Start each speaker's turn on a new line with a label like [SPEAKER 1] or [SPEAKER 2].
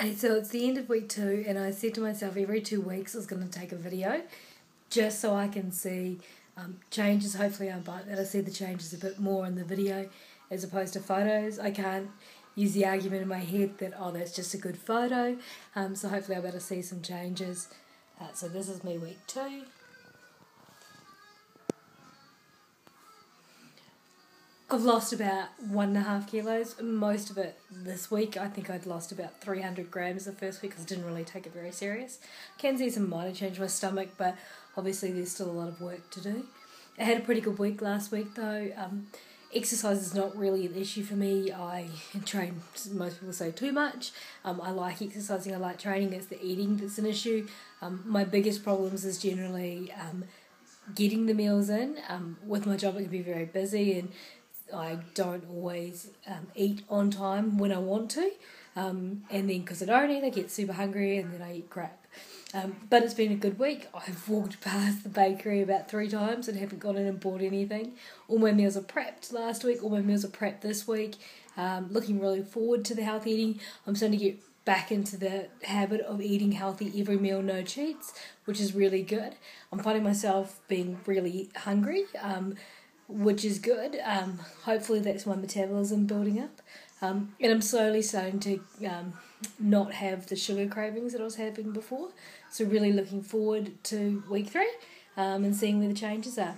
[SPEAKER 1] And so it's the end of week two, and I said to myself every two weeks I was going to take a video just so I can see um, changes. Hopefully, I'm that I see the changes a bit more in the video as opposed to photos. I can't use the argument in my head that, oh, that's just a good photo. Um, so hopefully, I'll be able to see some changes. Uh, so this is me week two. I've lost about one and a half kilos. Most of it this week. I think I'd lost about 300 grams the first week because I didn't really take it very serious. Can see some minor change in my stomach, but obviously there's still a lot of work to do. I had a pretty good week last week though. Um, exercise is not really an issue for me. I train, most people say, too much. Um, I like exercising, I like training. It's the eating that's an issue. Um, my biggest problems is generally um, getting the meals in. Um, with my job, it can be very busy and I don't always um, eat on time when I want to, um, and then because I don't eat, I get super hungry and then I eat crap. Um, but it's been a good week. I've walked past the bakery about three times and haven't gone in and bought anything. All my meals are prepped last week. All my meals are prepped this week. Um, looking really forward to the healthy eating. I'm starting to get back into the habit of eating healthy every meal, no cheats, which is really good. I'm finding myself being really hungry. Um, which is good. Um, hopefully, that's my metabolism building up. Um, and I'm slowly starting to um, not have the sugar cravings that I was having before. So, really looking forward to week three um, and seeing where the changes are.